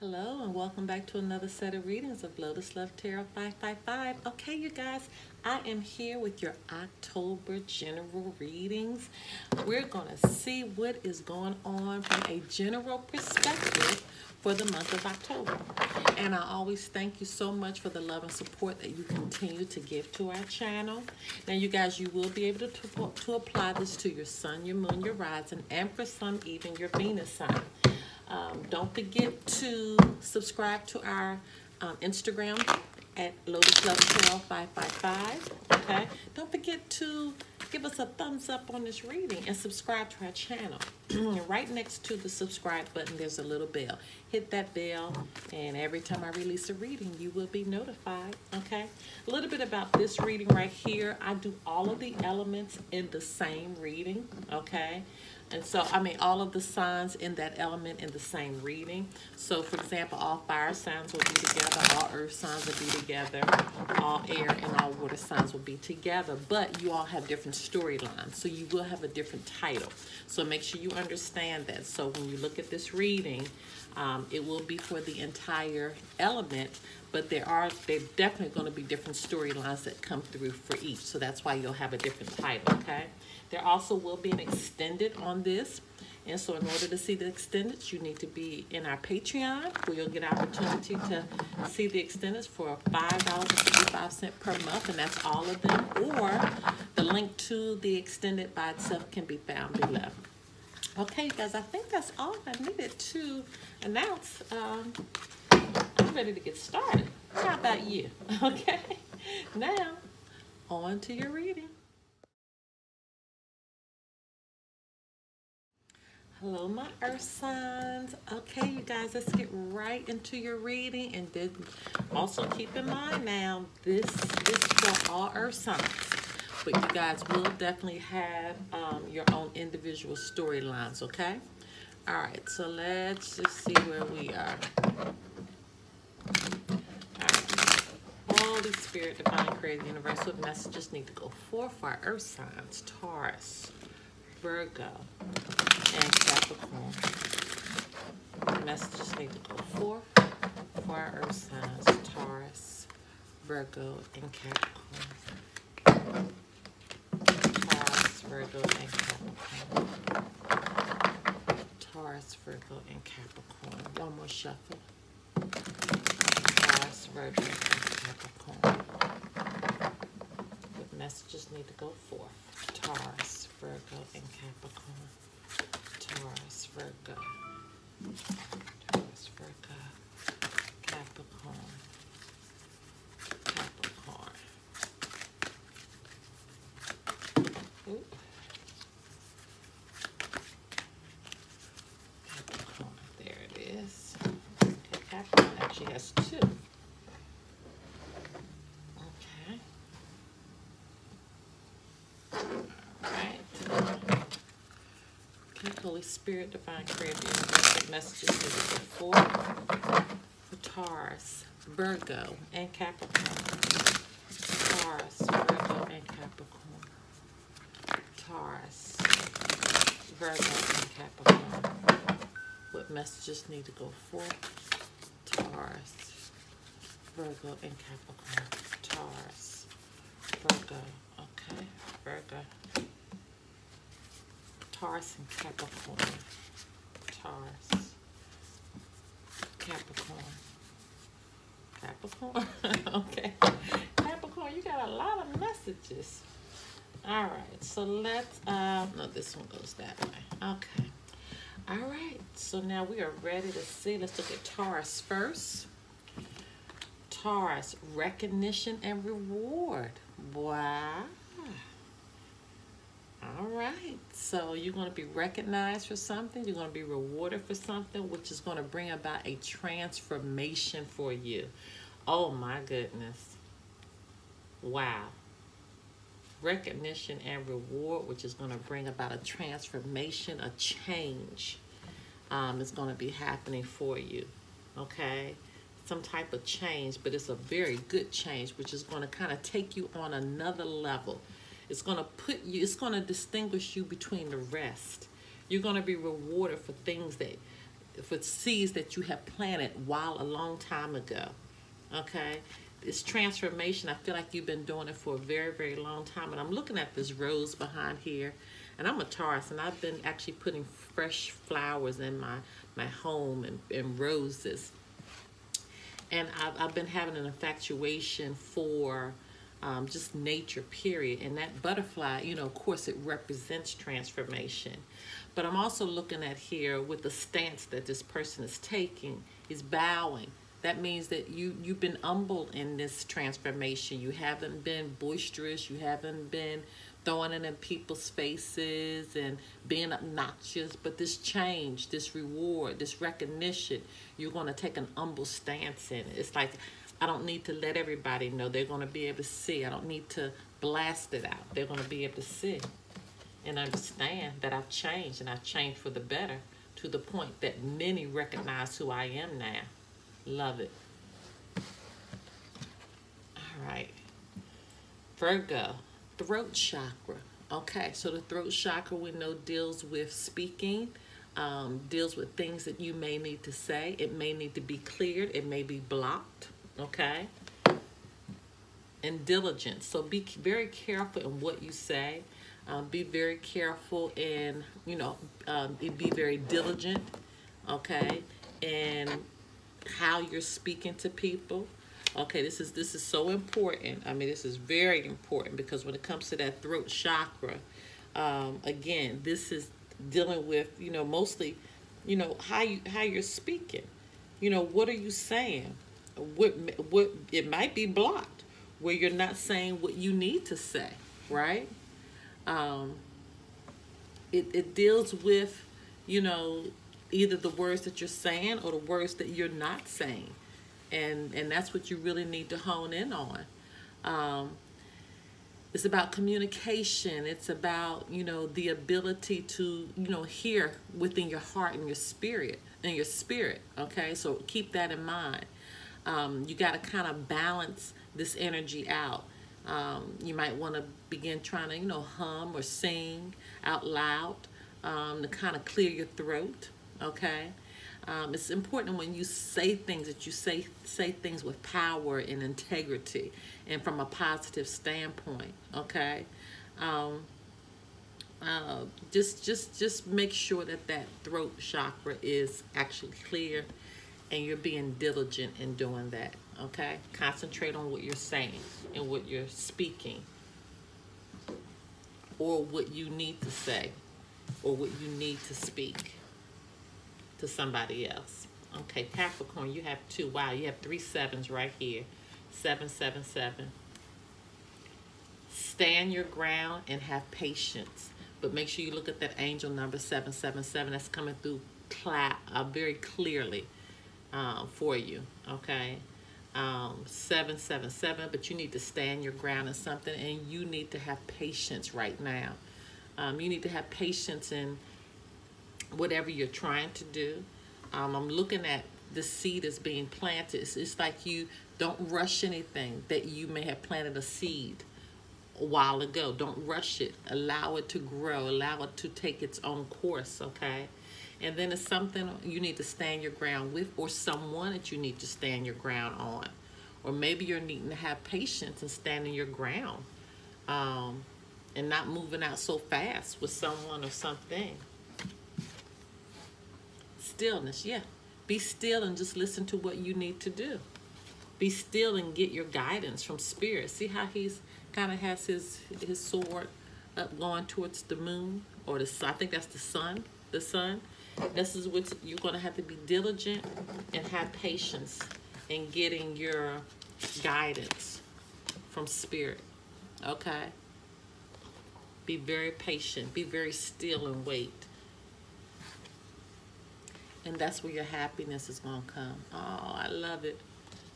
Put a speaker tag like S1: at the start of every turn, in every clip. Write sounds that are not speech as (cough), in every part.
S1: Hello and welcome back to another set of readings of Lotus Love Tarot 555. Okay, you guys, I am here with your October general readings. We're going to see what is going on from a general perspective for the month of October. And I always thank you so much for the love and support that you continue to give to our channel. Now, you guys, you will be able to, to apply this to your sun, your moon, your rising, and for some, even your Venus sign. Um, don't forget to subscribe to our um, Instagram at Lotus Love Tarot 555. Okay. Don't forget to give us a thumbs up on this reading and subscribe to our channel. (clears throat) right next to the subscribe button, there's a little bell. Hit that bell, and every time I release a reading, you will be notified. Okay. A little bit about this reading right here. I do all of the elements in the same reading. Okay. And so, I mean, all of the signs in that element in the same reading. So, for example, all fire signs will be together, all earth signs will be together, all air and all water signs will be together. But you all have different storylines, so you will have a different title. So make sure you understand that. So when you look at this reading, um, it will be for the entire element, but there are there definitely going to be different storylines that come through for each. So that's why you'll have a different title, okay? There also will be an extended on this. And so in order to see the extended, you need to be in our Patreon where you'll get an opportunity to see the extended for $5.55 per month, and that's all of them. Or the link to the extended by itself can be found below. Okay, guys, I think that's all I needed to announce. Um, I'm ready to get started. How about you? (laughs) Okay, now on to your reading. Hello, my earth signs. Okay, you guys, let's get right into your reading. And then also keep in mind now, this, this is for all earth signs. But you guys will definitely have um, your own individual storylines, okay? All right, so let's just see where we are. Holy Spirit, Divine Creator, Universal messages need to go forth for our earth signs, Taurus, Virgo, and Capricorn. The messages need to go forth for our earth signs, Taurus, Virgo, and Capricorn. Taurus, Virgo, and Capricorn. Taurus, Virgo, and Capricorn. One more shuffle. Taurus, Virgo, and Capricorn. The messages need to go forth. Taurus, Virgo, and Capricorn. Taurus, Virgo. Taurus, Virgo. Capricorn. Ooh. Capricorn, there it is. Okay, Capricorn actually has two. Okay. Alright. Okay, Holy Spirit, Divine Creator, Universal Messages to the for Taurus, Virgo, and Capricorn. Taurus, Virgo, and Capricorn. Taurus, Virgo, and Capricorn. What messages need to go forth? Taurus, Virgo, and Capricorn. Taurus, Virgo, okay, Virgo. Taurus and Capricorn. Taurus, Capricorn. Capricorn, (laughs) okay. Capricorn, you got a lot of messages. All right, so let's, uh, no, this one goes that way. Okay. All right, so now we are ready to see. Let's look at Taurus first. Taurus, recognition and reward. Wow. All right, so you're going to be recognized for something. You're going to be rewarded for something, which is going to bring about a transformation for you. Oh my goodness. Wow recognition and reward, which is going to bring about a transformation, a change um, is going to be happening for you. Okay? Some type of change, but it's a very good change, which is going to kind of take you on another level. It's going to put you, it's going to distinguish you between the rest. You're going to be rewarded for things that for seeds that you have planted while a long time ago. Okay, this transformation, I feel like you've been doing it for a very, very long time. And I'm looking at this rose behind here, and I'm a Taurus, and I've been actually putting fresh flowers in my my home and, and roses. And I've, I've been having an infatuation for um, just nature, period. And that butterfly, you know, of course, it represents transformation. But I'm also looking at here with the stance that this person is taking, is bowing. That means that you, you've been humble in this transformation. You haven't been boisterous. You haven't been throwing it in people's faces and being obnoxious. But this change, this reward, this recognition, you're going to take an humble stance in it. It's like, I don't need to let everybody know. They're going to be able to see. I don't need to blast it out. They're going to be able to see and understand that I've changed and I've changed for the better to the point that many recognize who I am now. Love it. All right. Virgo, throat chakra. Okay, so the throat chakra we know deals with speaking, um, deals with things that you may need to say. It may need to be cleared. It may be blocked okay? And diligence. So be very careful in what you say. Um, be very careful and, you know, um, be very diligent, okay? And how you're speaking to people. Okay, this is this is so important. I mean, this is very important because when it comes to that throat chakra, um, again, this is dealing with, you know, mostly, you know, how you how you're speaking. You know, what are you saying? What what it might be blocked where you're not saying what you need to say, right? Um, it, it deals with, you know, either the words that you're saying or the words that you're not saying. And, and that's what you really need to hone in on. Um, it's about communication. It's about, you know, the ability to, you know, hear within your heart and your spirit and your spirit. Okay. So keep that in mind um, you got to kind of balance this energy out. Um, you might want to begin trying to, you know, hum or sing out loud um, to kind of clear your throat, okay? Um, it's important when you say things that you say say things with power and integrity and from a positive standpoint, okay? Um, uh, just just just make sure that that throat chakra is actually clear and you're being diligent in doing that, okay? Concentrate on what you're saying and what you're speaking or what you need to say or what you need to speak to somebody else. Okay, Capricorn, you have two. Wow, you have three sevens right here. Seven, seven, seven. Stand your ground and have patience. But make sure you look at that angel number 777 that's coming through uh, very clearly um, for you, okay? Um, 777, but you need to stand your ground in something and you need to have patience right now. Um, you need to have patience in whatever you're trying to do. Um, I'm looking at the seed is being planted. It's, it's like you don't rush anything that you may have planted a seed a while ago. Don't rush it. Allow it to grow. Allow it to take its own course, okay? And then it's something you need to stand your ground with or someone that you need to stand your ground on. Or maybe you're needing to have patience and standing your ground um, and not moving out so fast with someone or something. Stillness, yeah. Be still and just listen to what you need to do. Be still and get your guidance from spirit. See how he's kind of has his his sword up going towards the moon or the sun. I think that's the sun, the sun. This is what you're going to have to be diligent and have patience in getting your guidance from spirit. Okay? Be very patient. Be very still and wait. And that's where your happiness is going to come. Oh, I love it.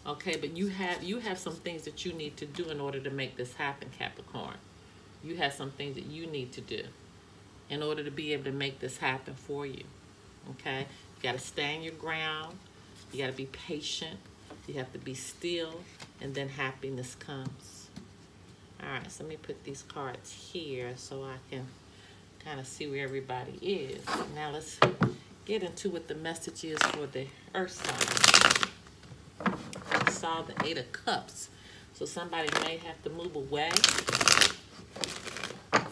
S1: Okay, but you have you have some things that you need to do in order to make this happen, Capricorn. You have some things that you need to do in order to be able to make this happen for you okay? You got to stand your ground. You got to be patient. You have to be still, and then happiness comes. All right, so let me put these cards here so I can kind of see where everybody is. Now let's get into what the message is for the earth sign. I saw the Eight of Cups. So somebody may have to move away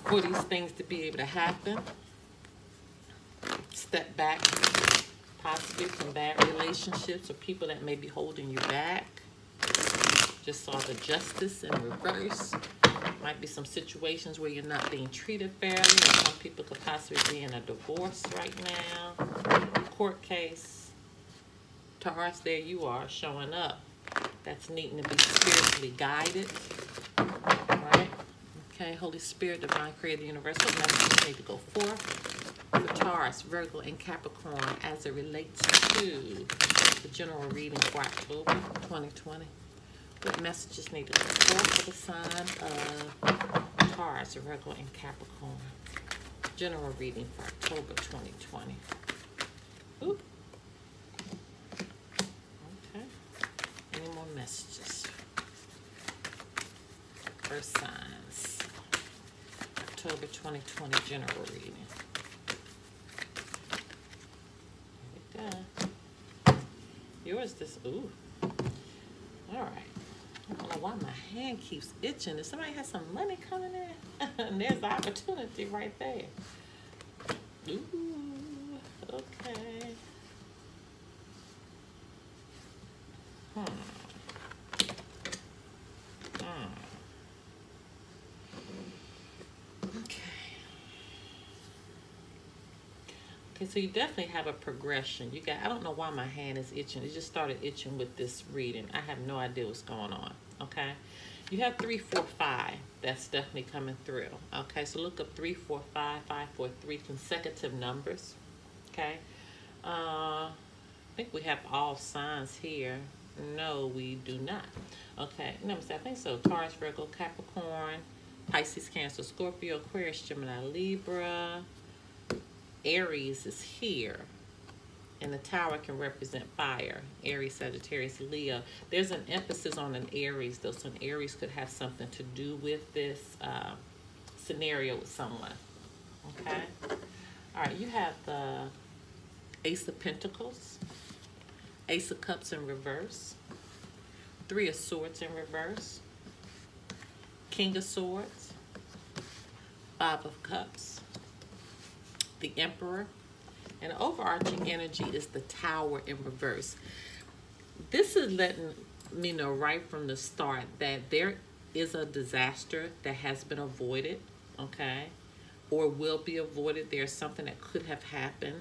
S1: for these things to be able to happen. Step back, possibly from bad relationships or people that may be holding you back. Just saw the justice in reverse. Might be some situations where you're not being treated fairly, some people could possibly be in a divorce right now. Court case. Taurus, there you are, showing up. That's needing to be spiritually guided. Right? Okay, Holy Spirit, Divine Creator, Universal messages need to go forth for Taurus, Virgo, and Capricorn as it relates to the general reading for October 2020. What messages need to go forth for the sign of Taurus, Virgo, and Capricorn? General reading for October 2020. Ooh. Okay. Any more messages? First signs. October 2020 general reading. There we go. Yours this, ooh. All right. I don't know why my hand keeps itching. If somebody has some money coming in, and (laughs) there's the opportunity right there. Ooh, okay. Hmm. Hmm. Okay. Okay, so you definitely have a progression. You got, I don't know why my hand is itching. It just started itching with this reading. I have no idea what's going on, okay? You have three, four, five. That's definitely coming through, okay? So look up three, four, five, five, four, three, consecutive numbers, okay? Uh, I think we have all signs here. No, we do not. Okay, number seven, I think so. Taurus, Virgo, Capricorn, Pisces, Cancer, Scorpio, Aquarius, Gemini, Libra, Aries is here. And the tower can represent fire. Aries, Sagittarius, Leo. There's an emphasis on an Aries, though. So an Aries could have something to do with this uh, scenario with someone. Okay? All right, you have the Ace of Pentacles, Ace of Cups in reverse, Three of Swords in reverse, King of Swords, Five of Cups, the Emperor, and overarching energy is the Tower in reverse. This is letting me know right from the start that there is a disaster that has been avoided, okay, or will be avoided. There's something that could have happened,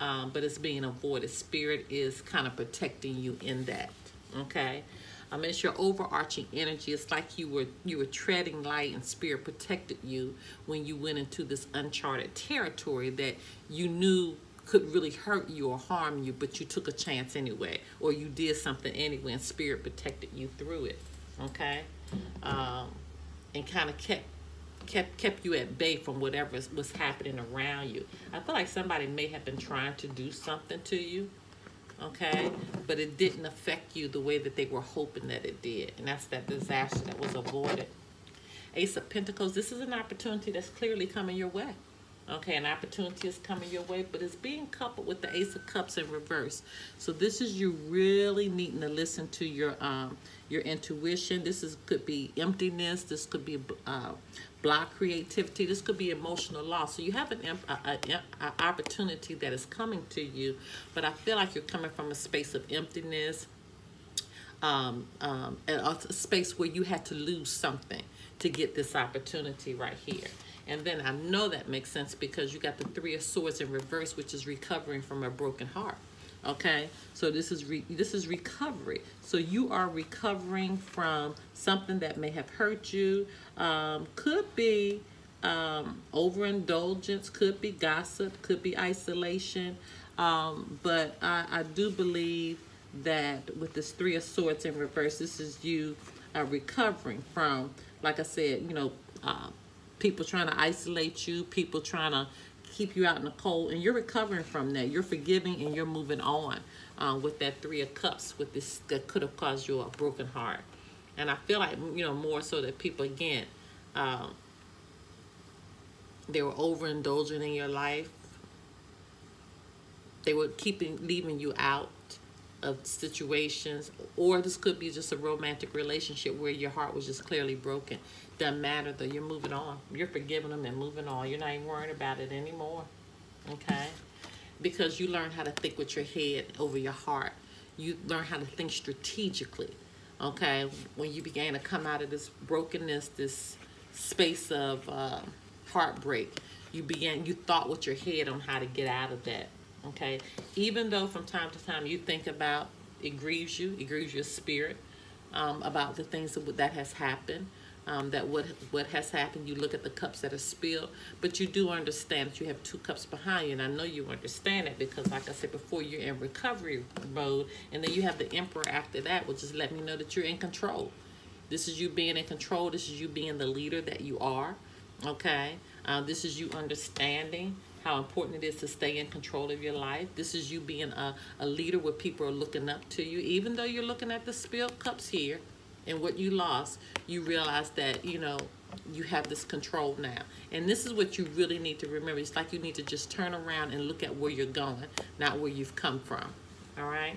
S1: um, but it's being avoided. Spirit is kind of protecting you in that, okay. Um, it's your overarching energy. It's like you were you were treading light and spirit protected you when you went into this uncharted territory that you knew could really hurt you or harm you, but you took a chance anyway, or you did something anyway, and spirit protected you through it. Okay, um, and kind of kept kept kept you at bay from whatever was happening around you. I feel like somebody may have been trying to do something to you okay? But it didn't affect you the way that they were hoping that it did. And that's that disaster that was avoided. Ace of Pentacles, this is an opportunity that's clearly coming your way. Okay, an opportunity is coming your way, but it's being coupled with the Ace of Cups in reverse. So this is you really needing to listen to your um, your intuition. This is could be emptiness. This could be uh, block creativity. This could be emotional loss. So you have an a, a, opportunity that is coming to you, but I feel like you're coming from a space of emptiness, um, um, a space where you had to lose something to get this opportunity right here. And then I know that makes sense because you got the Three of Swords in reverse, which is recovering from a broken heart. Okay, so this is this is recovery. So you are recovering from something that may have hurt you. Um, could be um, overindulgence, could be gossip, could be isolation. Um, but I, I do believe that with this Three of Swords in reverse, this is you uh, recovering from, like I said, you know, uh, people trying to isolate you, people trying to keep you out in the cold, and you're recovering from that. You're forgiving and you're moving on uh, with that Three of Cups, with this that could have caused you a broken heart. And I feel like, you know, more so that people, again, um, they were overindulging in your life. they were keeping leaving you out of situations or this could be just a romantic relationship where your heart was just clearly broken. Doesn't matter though. You're moving on. You're forgiving them and moving on. You're not even worrying about it anymore okay? Because you learn how to think with your head over your heart. You learn how to think strategically okay? When you began to come out of this brokenness this space of uh, heartbreak you began you thought with your head on how to get out of that okay? Even though from time to time you think about it grieves you it grieves your spirit um, about the things that, that has happened um, that what what has happened you look at the cups that are spilled but you do understand that you have two cups behind you and i know you understand it because like i said before you're in recovery mode and then you have the emperor after that which is letting me know that you're in control. This is you being in control this is you being the leader that you are okay? Uh, this is you understanding how important it is to stay in control of your life. This is you being a, a leader where people are looking up to you. Even though you're looking at the spilled cups here and what you lost, you realize that, you know, you have this control now. And this is what you really need to remember. It's like you need to just turn around and look at where you're going, not where you've come from. All right?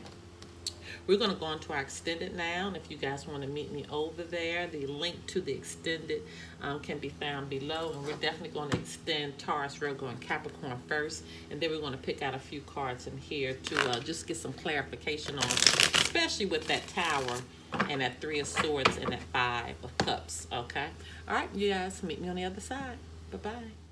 S1: We're going to go into our extended now. And if you guys want to meet me over there, the link to the extended um, can be found below. And we're definitely going to extend Taurus, Virgo, and Capricorn first. And then we're going to pick out a few cards in here to uh, just get some clarification on, especially with that Tower and that Three of Swords and that Five of Cups. Okay? All right, you guys, meet me on the other side. Bye-bye.